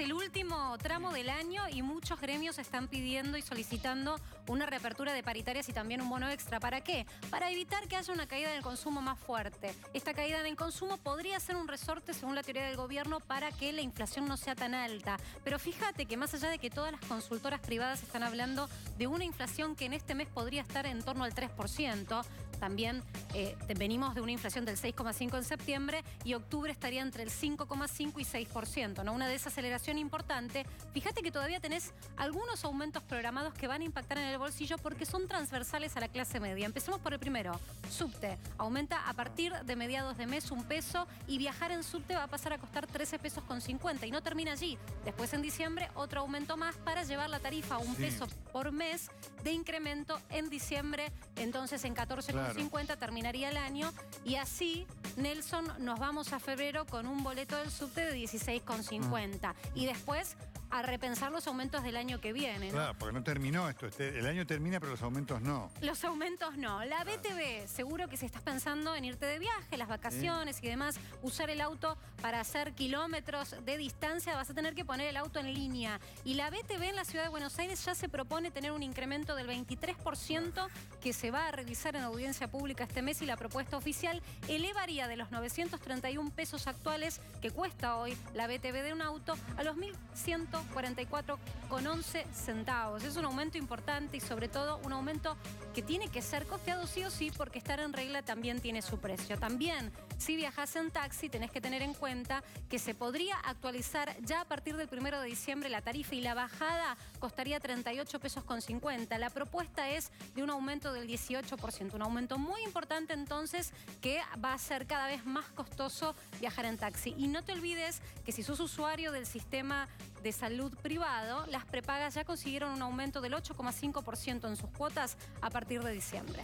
el último tramo del año y muchos gremios están pidiendo y solicitando una reapertura de paritarias y también un bono extra. ¿Para qué? Para evitar que haya una caída en el consumo más fuerte. Esta caída en el consumo podría ser un resorte, según la teoría del gobierno, para que la inflación no sea tan alta. Pero fíjate que más allá de que todas las consultoras privadas están hablando de una inflación que en este mes podría estar en torno al 3%, también eh, venimos de una inflación del 6,5 en septiembre y octubre estaría entre el 5,5 y 6%, ¿no? Una desaceleración importante. Fíjate que todavía tenés algunos aumentos programados que van a impactar en el bolsillo porque son transversales a la clase media. Empecemos por el primero. Subte. Aumenta a partir de mediados de mes un peso y viajar en subte va a pasar a costar 13 pesos con 50 y no termina allí. Después en diciembre otro aumento más para llevar la tarifa a un peso por mes de incremento en diciembre, entonces en 14,50 terminaría el año y así Nelson, nos vamos a febrero con un boleto del subte de 16,50. Y después a repensar los aumentos del año que viene. Claro, porque no terminó esto. Este, el año termina, pero los aumentos no. Los aumentos no. La BTV, seguro que si estás pensando en irte de viaje, las vacaciones y demás, usar el auto para hacer kilómetros de distancia, vas a tener que poner el auto en línea. Y la BTV en la ciudad de Buenos Aires ya se propone tener un incremento del 23% que se va a revisar en audiencia pública este mes y la propuesta oficial elevaría de los 931 pesos actuales que cuesta hoy la BTV de un auto a los 1.100 44,11 centavos. Es un aumento importante y sobre todo un aumento que tiene que ser costeado sí o sí porque estar en regla también tiene su precio. También, si viajas en taxi, tenés que tener en cuenta que se podría actualizar ya a partir del primero de diciembre la tarifa y la bajada costaría 38 pesos con 50. La propuesta es de un aumento del 18%, un aumento muy importante entonces que va a ser cada vez más costoso viajar en taxi. Y no te olvides que si sos usuario del sistema de salud privado, las prepagas ya consiguieron un aumento del 8,5% en sus cuotas a partir de diciembre.